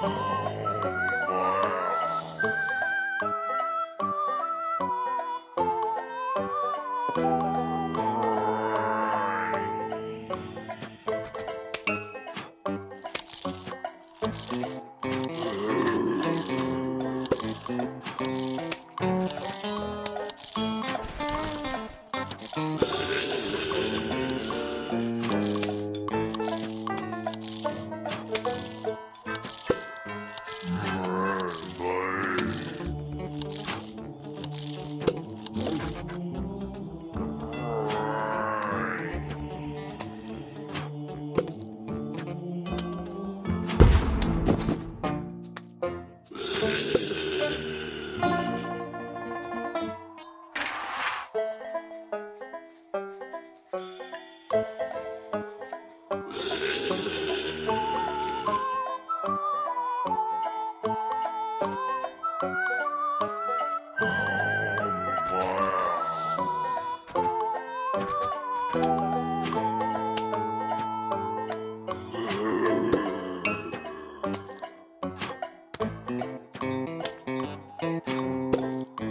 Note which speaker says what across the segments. Speaker 1: Oh.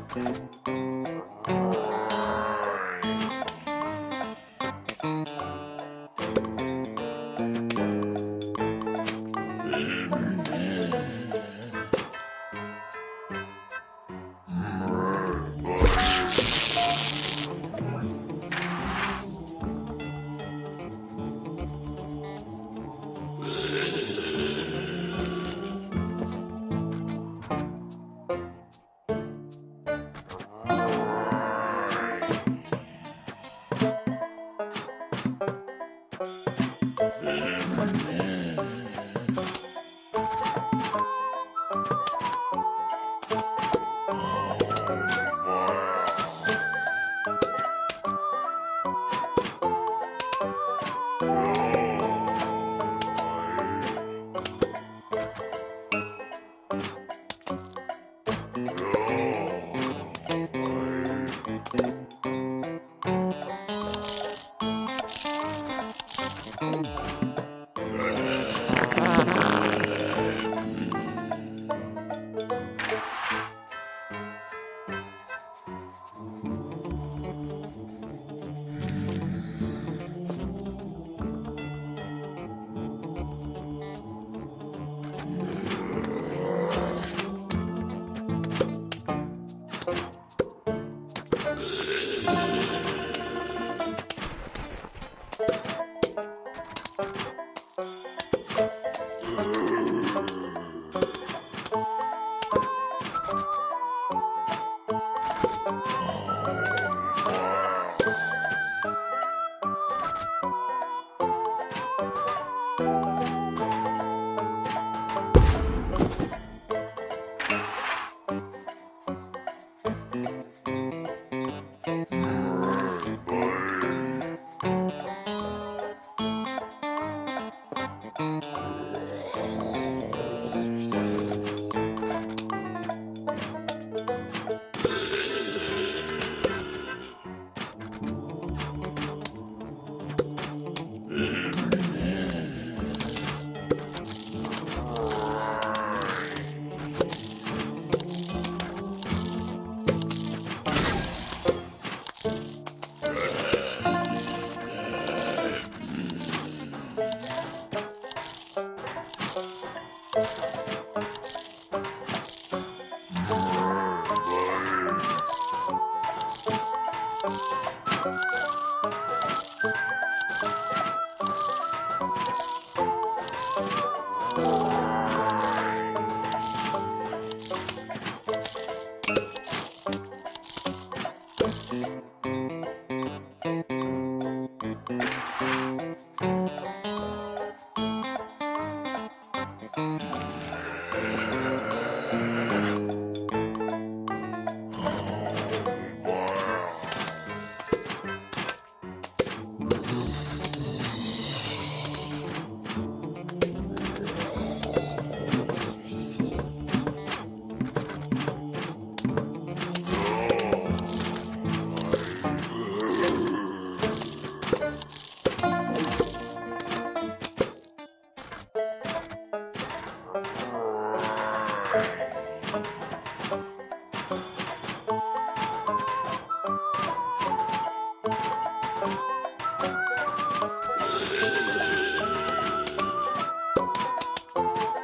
Speaker 2: Thank you. thank you Bye.